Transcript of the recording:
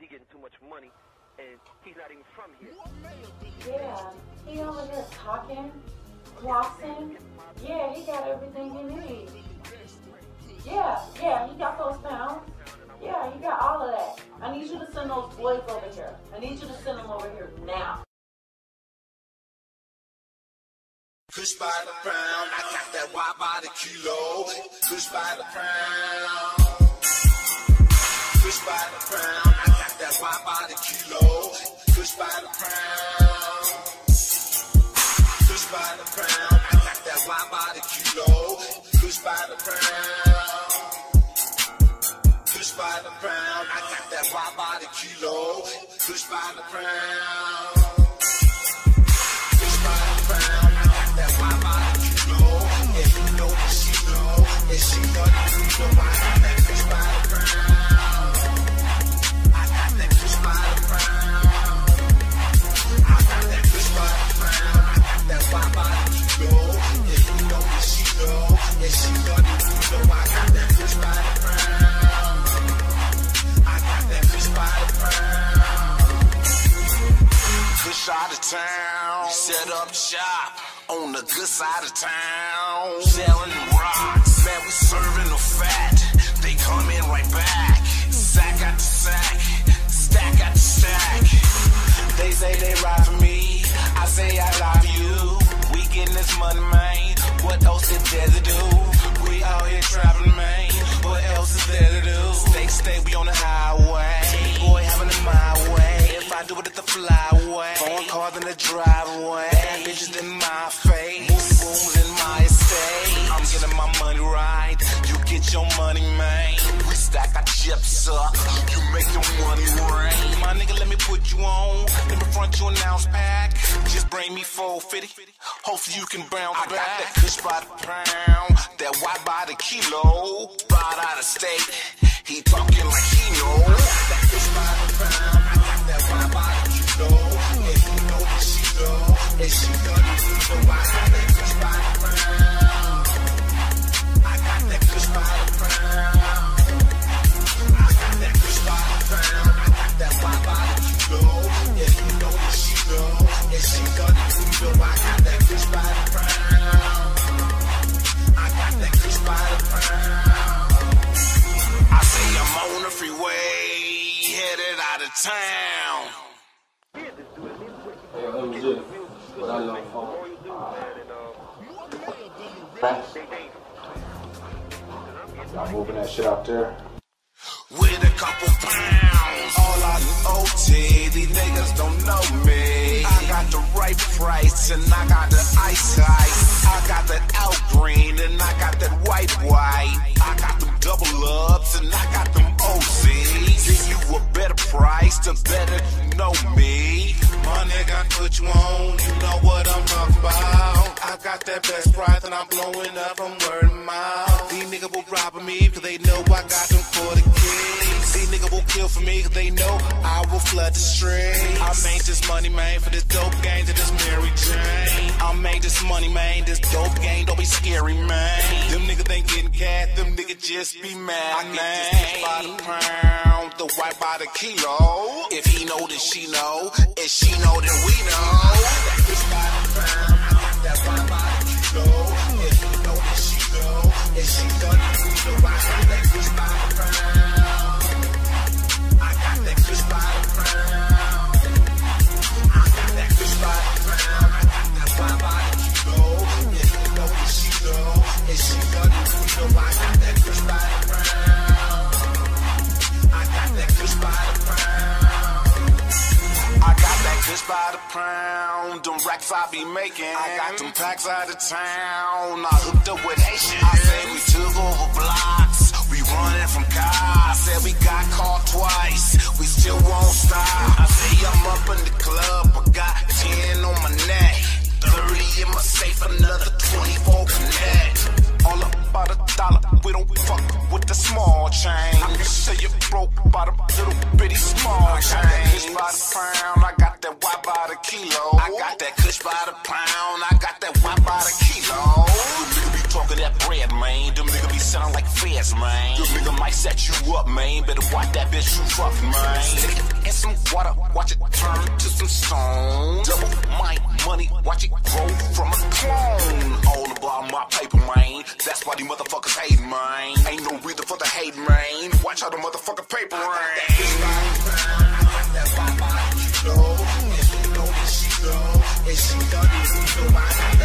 he getting too much money, and he's not even from here. Yeah, he over here talking, flossing. Yeah, he got everything he needs. Yeah, yeah, he got those pounds. Yeah, he got all of that. I need you to send those boys over here. I need you to send them over here now. Kush by the pound, I got that Y by the kilo. Kush by the pound. Kush by the pound, Y by the kilo. Kush by the pound. Kush by the pound, I got that Y by the kilo. Kush by the pound. Kush by the pound, I got that Y by the kilo. Kush by the pound. Push by the got that Y the kilo. And you know that she know, and she know you know I out of town, set up shop on the good side of town. Selling rocks, man, we serving the fat. They come in right back. Sack at the sack, stack at the stack. They say they ride for me, I say I love you. We getting this money, man. What else is there to do? We out here traveling, man. What else is there to do? Stay, stay, we on the highway. Boy, having it my way. If I do it at the flyway, foreign cars in the driveway. Bad bitches in my face, movie rooms in my estate. I'm getting my money right. You get your money, man. We stack our chips up. You make your money rain. My nigga, let me put you on. Let me front you an ounce pack. Just bring me 450. Hopefully you can bounce I back. got that kush by the pound. That white by the kilo. Right out of state. He talking like he know. I got that kush by the pound. That white by the kilo. And you know that she know. And she know that you know. Them I'm moving that shit out there. With a couple pounds. All in OT, these niggas don't know me. I got the right price and I got the ice. I got that out green and I got that white white. I got them double ups and I got them OCs. Give you a better price, the better you know me. My nigga, I put you on, you know what I'm talking about. I got that best price and I'm blowing up from word of mouth. These niggas will rob me cause they know I got them for the kids. Kill for me cause they know I will flood the streets. I made this money, man, for this dope game to this Mary Jane. I made this money, man, this dope game, don't be scary, man. Them niggas ain't getting cat, them niggas just be mad, I man. get this by the pound, the white by the kilo. If he know, then she know. If she know, then we know. That bitch by the pound, by the pound. Them racks I be making. I got them packs out of town. I hooked up with Haitians. I said we took over blocks. We running from cops. Said we got caught twice. We still won't stop. I say I'm up in the club. I got 10 on my neck. 30 in my safe. Another 24 connect. All up about a dollar. We don't fuck with the small change. I can say you broke by the little bitty small change. I by the pound. I got that kush by the pound. I got that white by the kilo. Them nigga be talking that bread, man. Them nigga be sounding like feds, man. Them nigga might set you up, man. Better watch that bitch you fucking, man. and some water, watch it turn to some stone. Double my money, watch it grow from a clone. All about my paper, man. That's why these motherfuckers hate, man. Ain't no reason for the hate, man. Watch how the motherfucker paper rain. Push by the crown.